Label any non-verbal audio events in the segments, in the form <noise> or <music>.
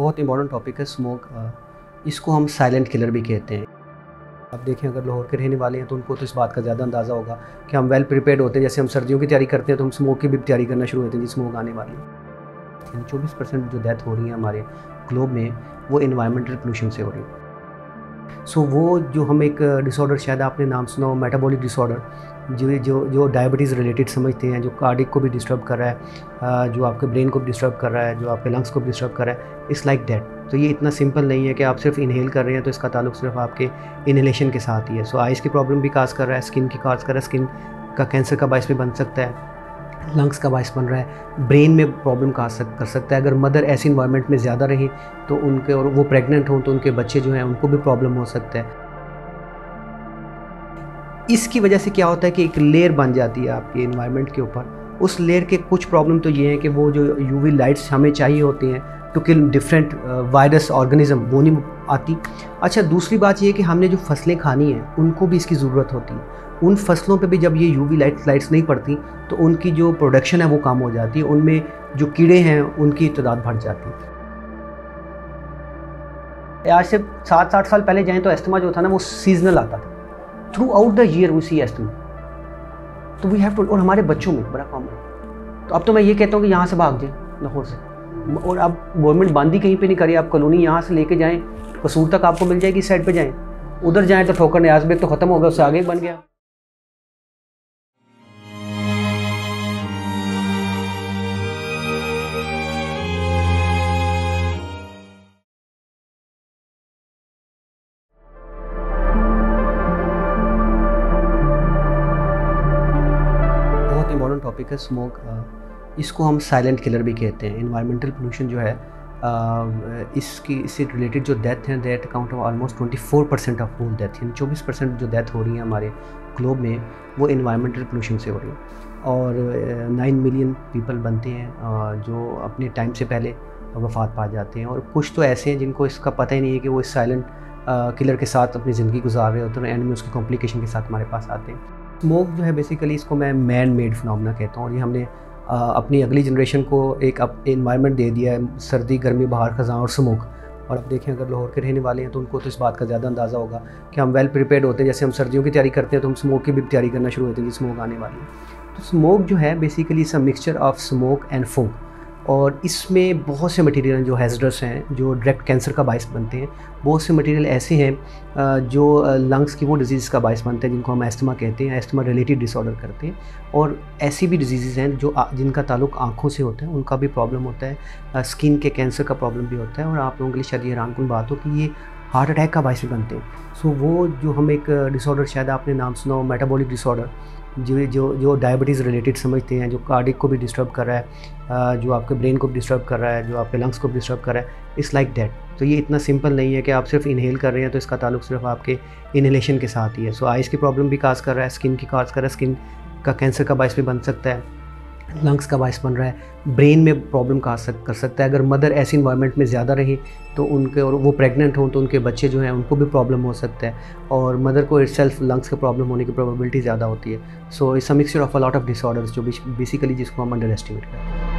बहुत important topic है smoke इसको हम साइलेंट किलर भी कहते हैं। अब देखें अगर लाहौर के रहने वाले हैं तो उनको तो इस बात का ज़्यादा अंदाज़ा होगा कि हम वेल प्रिपेयर्ड होते हैं। जैसे हम सर्दियों की तैयारी करते हैं तो हम स्मोक की भी तैयारी करना शुरू होते हैं जी स्मोक आने वाली है। चौबीस परसेंट जो डेथ हो रही है हमारे ग्लोब में वो इन्वायरमेंटल पोल्यूशन से हो रही है। सो so, वो जो हम एक डिसऑर्डर शायद आपने नाम सुना हो मेटाबॉलिक डिसऑर्डर जो जो जो डायबिटीज़ रिलेटेड समझते हैं जो कार्डिक को भी डिस्टर्ब कर रहा है जो आपके ब्रेन को भी डिस्टर्ब कर रहा है जो आपके लंग्स को भी डिस्टर्ब कर रहा है इट्स लाइक दैट तो ये इतना सिंपल नहीं है कि आप सिर्फ़ इनहेल कर रहे हैं तो इसका ताल्लुक सिर्फ़ आपके इनहेलेशन के साथ ही है. सो so, आइज़ की प्रॉब्लम भी काज कर रहा है स्किन की काज कर रहा है स्किन का कैंसर का बायस भी बन सकता है लंग्स का बायस बन रहा है ब्रेन में प्रॉब्लम का सक, कर सकता है. अगर मदर ऐसे इन्वायरमेंट में ज़्यादा रहे तो उनके और वो प्रेग्नेंट हों तो उनके बच्चे जो हैं उनको भी प्रॉब्लम हो सकता है. इसकी वजह से क्या होता है कि एक लेयर बन जाती है आपके इन्वायरमेंट के ऊपर। उस लेयर के कुछ प्रॉब्लम तो ये हैं कि वो जो यूवी लाइट्स हमें चाहिए होती हैं to kill different virus organism वो नहीं आती। अच्छा दूसरी बात ये कि हमने जो फ़सलें खानी हैं, उनको भी इसकी ज़रूरत होती है। उन फ़सलों पे भी जब ये यूवी लाइट लाइट्स नहीं पड़ती तो उनकी जो प्रोडक्शन है वो कम हो जाती है, उनमें जो कीड़े हैं, उनकी तादाद बढ़ जाती है। आज से सात साठ साल पहले जाएँ तो एस्टमा जो था ना, वो सीजनल आता था। Throughout the year we see as through तो वी हैव टू और हमारे बच्चों में बड़ा कॉमन तो अब तो मैं ये कहता हूँ कि यहाँ से भाग जाए लाहौर से। और अब गवर्नमेंट बांदी कहीं पे नहीं करे आप कॉलोनी यहाँ से लेके जाएँ, कसूर तक आपको मिल जाएगी साइड पे जाएँ। उधर जाएँ तो ठोकर न्याज बेग तो ख़त्म हो गया, उससे आगे बन गया। इंपॉर्टेंट टॉपिक है स्मोक इसको हम साइलेंट किलर भी कहते हैं। इन्वायरमेंटल पोल्यूशन जो है इसकी, इससे रिलेटेड जो डेथ हैं death account of almost 24 percent of whole death यानी चौबीस परसेंट जो डेथ हो रही है हमारे ग्लोब में, वो इन्वायरमेंटल पोल्यूशन से हो रही है। और नाइन मिलियन पीपल बनते हैं जो अपने टाइम से पहले वफात पा जाते हैं। और कुछ तो ऐसे हैं जिनको इसका पता ही नहीं है कि वो इस साइलेंट किलर के साथ अपनी ज़िंदगी गुजार रहे होते हैं एंड में उसकी कॉम्प्लिकेशन के साथ हमारे पास आते हैं। स्मोक जो है बेसिकली इसको मैं मैन मेड फिनना कहता हूँ और ये हमने आ, अपनी अगली जनरेशन को एक इन्वायरमेंट दे दिया है सर्दी गर्मी बाहर खजान और स्मोक और अब देखें अगर लाहौर के रहने वाले हैं तो उनको तो इस बात का ज़्यादा अंदाज़ा होगा कि हम वेल प्रिपेयर्ड होते हैं। जैसे हम सर्दियों की तैयारी करते हैं तो हम स्मोक की भी तैयारी करना शुरू होते हैं स्मोक आने वाली है। तो स्मोक जो है बेसिकली इस mixture of smoke and fog और इसमें बहुत से मटेरियल जो हैजडस हैं, जो डायरेक्ट कैंसर का बायस बनते हैं, बहुत से मटेरियल ऐसे हैं जो लंग्स की वो डिज़ीज़ का बायस बनते हैं, जिनको हम एस्थमा कहते हैं एस्थमा रिलेटेड डिसऑर्डर करते हैं और ऐसी भी डिज़ीज़ हैं जो जिनका ताल्लुक आँखों से होता है, उनका भी प्रॉब्लम होता है स्किन के कैंसर का प्रॉब्लम भी होता है और आप लोगों के लिए शायद ये हैरान बात हो कि ये हार्ट अटैक का बायस भी बनते हैं। सो वो जो हम एक डिसऑर्डर शायद आपने नाम सुना हो मेटाबॉलिक डिसऑर्डर जो जो जो डायबिटीज़ रिलेटेड समझते हैं, जो कार्डिक को भी डिस्टर्ब कर रहा है जो आपके ब्रेन को भी डिस्टर्ब कर रहा है, जो आपके लंग्स को भी डिस्टर्ब कर रहा है इट्स लाइक दैट तो ये इतना सिंपल नहीं है कि आप सिर्फ़ इनहेल कर रहे हैं तो इसका ताल्लुक सिर्फ़ आपके इनहेलेशन के साथ ही है। सो आइज़ की प्रॉब्लम भी काज कर रहा है स्किन की काज कर रहा है स्किन का कैंसर का बायस भी बन सकता है। लंग्स का बायस बन रहा है ब्रेन में प्रॉब्लम का सक, कर सकता है। अगर मदर ऐसे इन्वायरमेंट में ज़्यादा रहे तो उनके और वो प्रेग्नेंट हों तो उनके बच्चे जो हैं उनको भी प्रॉब्लम हो सकता है। और मदर को इट सेल्फ लंग्स का प्रॉब्लम होने की प्रोबेबिलिटी ज़्यादा होती है। So it's a mixture of a lot of disorders जो बेसिकली जिसको हम अंडर एस्टिमेट करते हैं।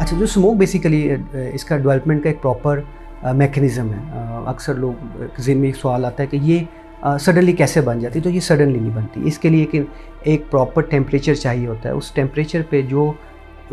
अच्छा जो स्मोक बेसिकली इसका डेवलपमेंट का एक प्रॉपर मैकेनिज़्म है। अक्सर लोग जिन में सवाल आता है कि ये सडनली uh, कैसे बन जाती? तो ये सडनली नहीं बनती। इसके लिए कि एक प्रॉपर टेम्परेचर चाहिए होता है। उस टेम्परेचर पे जो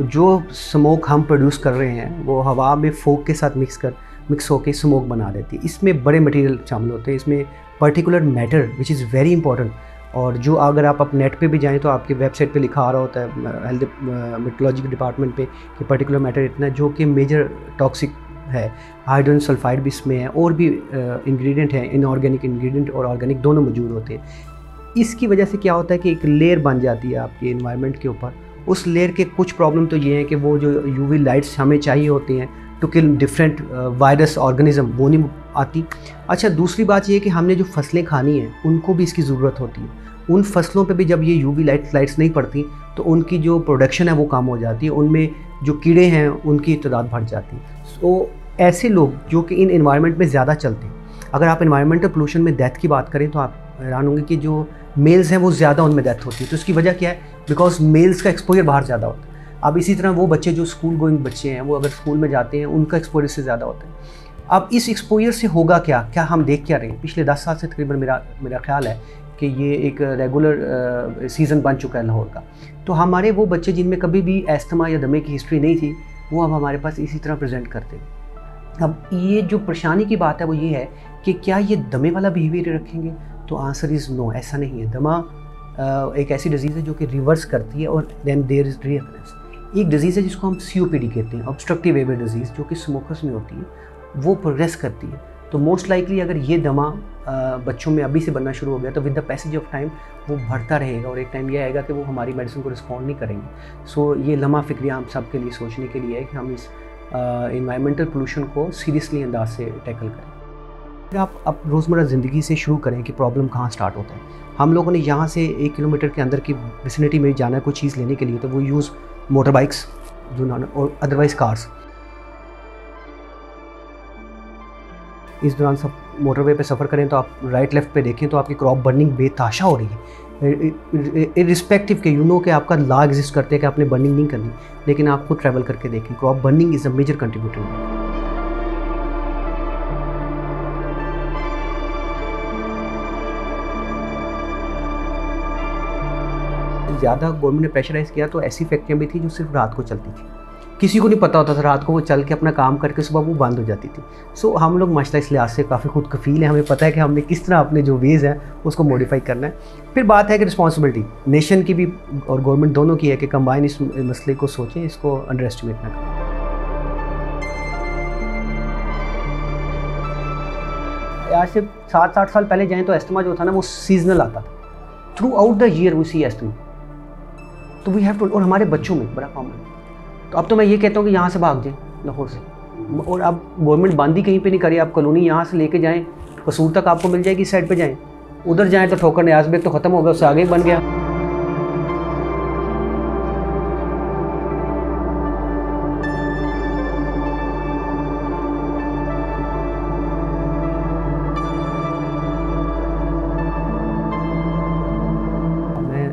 जो स्मोक हम प्रोड्यूस कर रहे हैं वो हवा में फोक के साथ मिक्स कर मिक्स होकर स्मोक बना देती है। इसमें बड़े मटेरियल शामिल होते हैं। इसमें particular matter which is very important और जो अगर आप अब नेट पे भी जाएँ तो आपकी वेबसाइट पे लिखा आ रहा होता है हेल्थ मेट्रोलॉजी डिपार्टमेंट पे कि पर्टिकुलर मैटर इतना जो कि मेजर टॉक्सिक है। हाइड्रोजन सल्फाइड भी इसमें है, और भी इंग्रेडिएंट हैं इनऑर्गेनिक इंग्रेडिएंट और ऑर्गेनिक दोनों मौजूद होते हैं। इसकी वजह से क्या होता है कि एक लेयर बन जाती है आपके इन्वायरमेंट के ऊपर। उस लेयर के कुछ प्रॉब्लम तो ये हैं कि वो जो यूवी लाइट्स हमें चाहिए होती हैं to kill different virus organism वो नहीं आती। अच्छा दूसरी बात ये कि हमने जो फ़सलें खानी हैं, उनको भी इसकी ज़रूरत होती है। उन फ़सलों पे भी जब ये यूवी लाइट लाइट्स नहीं पड़ती तो उनकी जो प्रोडक्शन है वो कम हो जाती है। उनमें जो कीड़े हैं, उनकी तादाद बढ़ जाती है। सो ऐसे लोग जो कि इन इन्वायरमेंट में ज़्यादा चलते हैं। अगर आप इन्वायरमेंटल पोल्यूशन में डेथ की बात करें तो आप हैरान होंगे कि जो मेल्स हैं वो ज़्यादा उनमें डेथ होती है। तो उसकी वजह क्या है? बिकॉज़ मेल्स का एक्सपोजर बाहर ज़्यादा होता है। अब इसी तरह वो बच्चे, जो स्कूल गोइंग बच्चे हैं, वो अगर स्कूल में जाते हैं, उनका एक्सपोजर से ज़्यादा होता है। अब इस एक्सपोजर से होगा क्या? क्या हम देख क्या रहे हैं? पिछले दस साल से तकरीबन मेरा मेरा ख्याल है कि ये एक रेगुलर सीज़न बन चुका है लाहौर का। तो हमारे वो बच्चे जिनमें कभी भी एस्थमा या दमे की हिस्ट्री नहीं थी वो अब हमारे पास इसी तरह प्रेजेंट करते हैं। अब ये जो परेशानी की बात है, वो ये है कि क्या ये दमे वाला बिहेवियर रखेंगे? तो आंसर इज़ नो ऐसा नहीं है। दमा एक ऐसी डिज़ीज़ है जो कि रिवर्स करती है और देन देर इज़ रियकनेस एक डिज़ीज़ है जिसको हम सी कहते हैं ऑब्स्ट्रक्टिव एवर डिज़ीज़ जो कि स्मोकर्स में होती है, वो प्रोग्रेस करती है। तो मोस्ट लाइकली अगर ये दमा बच्चों में अभी से बनना शुरू हो गया तो with the passage of time वो बढ़ता रहेगा और एक टाइम ये आएगा कि वो हमारी मेडिसिन को रिस्पॉन्ड नहीं करेंगे। सो so, ये लम्हा फिक्रिया हम सब के लिए सोचने के लिए है कि हम इस इन्वायरमेंटल पोल्यूशन को सीरियसली अंदाज से टैकल करें। अगर आप अब रोज़मर्रा ज़िंदगी से शुरू करें कि प्रॉब्लम कहाँ स्टार्ट होता है। हम लोगों ने यहाँ से एक किलोमीटर के अंदर की विसिनिटी में जाना है कोई चीज़ लेने के लिए तो वो यूज़ मोटर बाइक्स जो और अदरवाइज़ कार्स इस दौरान सब मोटरवे पे सफ़र करें तो आप राइट लेफ़्ट पे देखें तो आपकी क्रॉप बर्निंग बेताशा हो रही है। इरिस्पेक्टिव के यू नो कि आपका लॉ एग्जिस्ट करते हैं कि आपने बर्निंग नहीं करनी, लेकिन आप खुद ट्रैवल करके देखें crop burning is a major contributor ज़्यादा गवर्नमेंट ने प्रेशराइज़ किया तो ऐसी फैक्ट्रियाँ भी थी जो सिर्फ़ रात को चलती थी। किसी को नहीं पता होता था रात को वो चल के अपना काम करके सुबह वो बंद हो जाती थी। सो so, हम लोग माशा इस लिहाज से काफ़ी खुद कफील हैं। हमें पता है कि हमने किस तरह अपने जो वेज़ हैं उसको मॉडिफाई करना है। फिर बात है कि रिस्पॉन्सिबिलिटी नेशन की भी और गवर्नमेंट दोनों की है कि कंबाइन इस मसले को सोचें इसको अंडर एस्टिमेट ना करें। आज से सात आठ साल पहले जाएँ तो एस्टमा जो था ना वो सीजनल आता था। थ्रू आउट द ईयर वो सी एस्टमा तो वी हैव टू और हमारे बच्चों में बड़ा कॉमन तो अब तो मैं ये कहता हूँ कि यहाँ से भाग जाए लाहौर से। और अब गवर्नमेंट बंदी कहीं पे नहीं करी, आप कॉलोनी यहाँ से लेके जाएँ, कसूर तक आपको मिल जाएगी इस साइड पे जाएँ। उधर जाएँ तो ठोकर न्याज बेग तो ख़त्म हो गया, उससे आगे बन गया।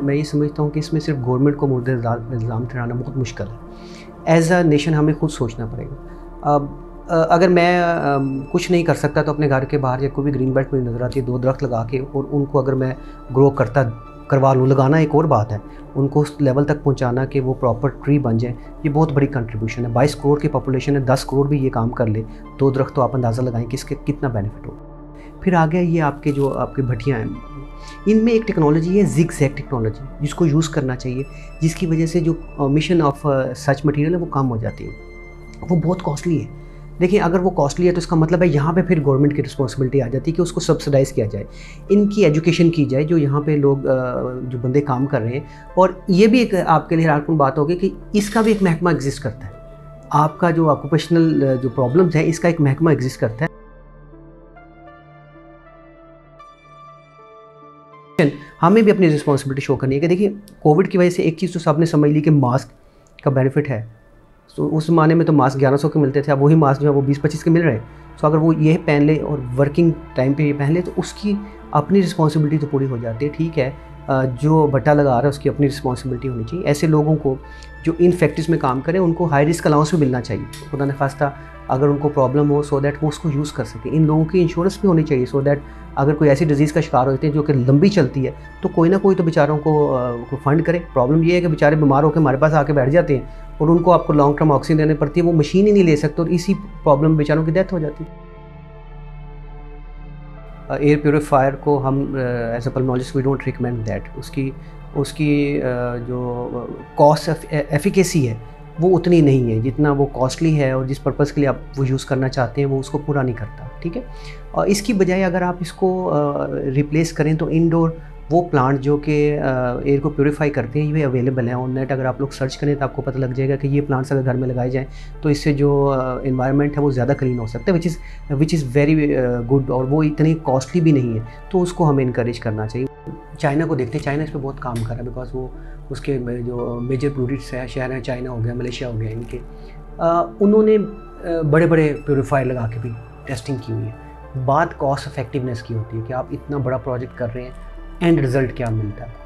मैं ये समझता हूँ कि इसमें सिर्फ़ गवर्नमेंट को मुर्द इल्ज़ाम ठहराना बहुत मुश्किल है। एज अ नेशन हमें खुद सोचना पड़ेगा। अब अगर मैं कुछ नहीं कर सकता तो अपने घर के बाहर या कोई भी ग्रीन बेल्ट मुझे नज़र आती है, दो दरख्त लगा के और उनको अगर मैं ग्रो करता, करवा लूँ, लगाना एक और बात है, उनको उस लेवल तक पहुँचाना कि वो प्रॉपर ट्री बन जाए, ये बहुत बड़ी कंट्रीब्यूशन है। बाईस करोड़ की पॉपुलेशन है, दस करोड़ भी ये काम कर ले, दो दरख्त तो आप अंदाज़ा लगाएँ कि इसके कितना बेनिफिट हो फिर आ गया ये आपके जो आपके भटियाँ हैं। इनमें एक टेक्नोलॉजी है जिग जैक टेक्नोलॉजी जिसको यूज़ करना चाहिए, जिसकी वजह से जो मिशन ऑफ़ सच मटेरियल है, वो कम हो जाती है। वो बहुत कॉस्टली है। देखिए, अगर वो कॉस्टली है तो इसका मतलब है यहाँ पे फिर गवर्नमेंट की रिस्पॉन्सिबिलिटी आ जाती है कि उसको सब्सिडाइज़ किया जाए। इनकी एजुकेशन की जाए, जो यहाँ पे लोग जो बंदे काम कर रहे हैं। और ये भी एक आपके लिए हैरानकुन बात होगी कि इसका भी एक महकमा एग्जिस्ट करता है। आपका जो ऑक्यूपेशनल जो प्रॉब्लम्स है, इसका एक महकमा एग्जिस्ट करता है। हमें भी अपनी रिस्पॉन्सिबिलिटी शो करनी है कि देखिए कोविड की वजह से एक चीज़ तो सबने समझ ली कि मास्क का बेनिफिट है। तो उस ज़माने में तो मास्क ग्यारह सौ के मिलते थे, अब वही मास्क जो है वो बीस पच्चीस के मिल रहे हैं। तो अगर वो ये पहन ले और वर्किंग टाइम पे ये पहन ले तो उसकी अपनी रिस्पॉन्सिबिलिटी तो पूरी हो जाती है, ठीक है? जो बट्टा लगा रहा है, उसकी अपनी रिस्पॉन्सिबिलिटी होनी चाहिए। ऐसे लोगों को जो इन फैक्ट्रीज में काम करें, उनको हाई रिस्क अलाउंस भी मिलना चाहिए। खुदा ने खास्ता अगर उनको प्रॉब्लम हो सो दैट वो उसको यूज़ कर सकें। इन लोगों की इंश्योरेंस भी होनी चाहिए सो दैट अगर कोई ऐसी डिज़ीज़ का शिकार होते हैं जो कि लंबी चलती है तो कोई ना कोई तो बेचारों को, फंड करे। प्रॉब्लम ये है कि बेचारे बीमार होकर हमारे पास आके बैठ जाते हैं और उनको आपको लॉन्ग टर्म ऑक्सीजन देनी पड़ती है। वो मशीन ही नहीं ले सकते और इसी प्रॉब्लम बेचारों की डेथ हो जाती है। एयर प्योरीफायर को हम as a pulmonologist we don't recommend that उसकी उसकी uh, जो कॉस्ट एफिकेसी है वो उतनी नहीं है, जितना वो कॉस्टली है और जिस पर्पज़ के लिए आप वो यूज़ करना चाहते हैं, वो उसको पूरा नहीं करता, ठीक है? और इसकी बजाय अगर आप इसको रिप्लेस करें तो इनडोर वो प्लांट जो कि एयर को प्योरीफाई करते हैं, ये अवेलेबल हैं। ऑन नेट अगर आप लोग सर्च करें तो आपको पता लग जाएगा कि ये प्लांट्स अगर घर में लगाए जाएँ तो इससे जो इन्वायरमेंट है वो ज़्यादा क्लीन हो सकता है which is which is very good और वो इतनी कॉस्टली भी नहीं है। तो उसको हमें इनक्रेज करना चाहिए। चाइना को देखते हैं। चाइना इस पर बहुत काम कर रहा है बिकॉज़ वो, उसके जो मेजर प्रोड्यूट्स है, शहर हैं, चाइना हो गया, मलेशिया हो गया, इनके। उन्होंने बड़े बड़े प्योरीफायर लगा के भी टेस्टिंग की हुई है। बात कॉस्ट इफेक्टिवनेस की होती है कि आप इतना बड़ा प्रोजेक्ट कर रहे हैं एंड रिज़ल्ट क्या मिलता है?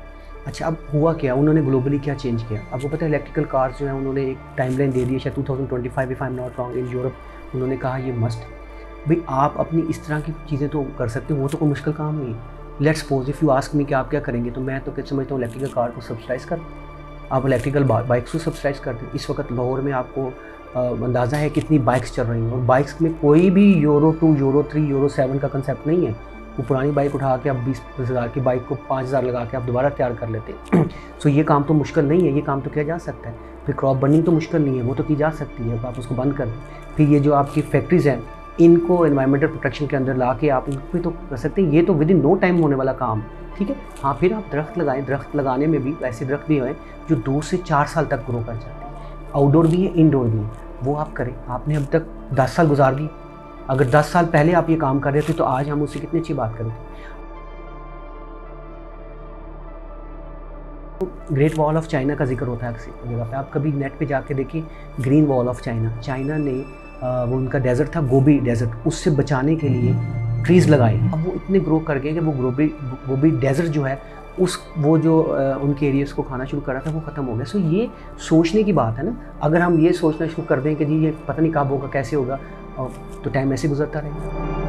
अच्छा अब हुआ क्या? उन्होंने ग्लोबली क्या चेंज किया? आपको पता है इलेक्ट्रिकल कार्स जो है, उन्होंने एक टाइमलाइन दे दी शायद 2025 if I am not wrong in Europe उन्होंने कहा, ये मस्ट भाई, आप अपनी इस तरह की चीज़ें तो कर सकते हो, वो तो कोई मुश्किल काम नहीं है। Let's suppose if you ask me कि आप क्या करेंगे तो मैं तो क्या समझता हूँ इलेक्ट्रिकल कार को सब्सिडाइज कर। आप इलेक्ट्रिकल बाइक्स को सब्सिडाइज कर दें। इस वक्त लाहौर में आपको अंदाज़ा है कितनी बाइक्स चल रही हैं। और बाइक्स में कोई भी euro two euro three euro seven का कंसेप्ट नहीं है। वो पुरानी बाइक उठा के आप बीस हज़ार की बाइक को पाँच हज़ार लगा के आप दोबारा तैयार कर लेते हैं। <clears throat> सो ये काम तो मुश्किल नहीं है, ये काम तो किया जा सकता है। फिर क्रॉप बर्निंग तो मुश्किल नहीं है, वो तो की जा सकती है आप उसको बंद कर दें। फिर ये जो आपकी फैक्ट्रीज़ हैं, इनको इन्वायरमेंटल प्रोटेक्शन के अंदर ला के आप इनको तो कर सकते हैं। ये तो विद इन नो टाइम होने वाला काम ठीक है? हाँ फिर आप दरख्त लगाएँ, दरख्त लगाने में भी ऐसे दरख्त भी हैं जो दो से चार साल तक ग्रो कर जाते हैं। आउटडोर भी है इनडोर भी है, वो आप करें। आपने अब तक दस साल गुजार दी अगर दस साल पहले आप ये काम कर रहे थे तो आज हम उससे कितनी अच्छी बात करें? ग्रेट वॉल ऑफ़ चाइना का ज़िक्र होता है किसी जगह पे आप कभी नेट पे जाके देखिए green wall of China China ने वो उनका डेजर्ट था गोभी डेजर्ट उससे बचाने के लिए ट्रीज़ लगाए। अब वो इतने ग्रो कर गए कि वो गोभी गोभी डेजर्ट जो है, उस, वो जो उनके एरियाज़ को खाना शुरू करा था, वो ख़त्म हो गया। सो ये सोचने की बात है ना। अगर हम ये सोचना शुरू कर दें कि जी, ये पता नहीं कब होगा, कैसे होगा तो टाइम ऐसे गुजरता रहेगा।